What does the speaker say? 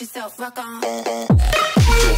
yourself, rock on.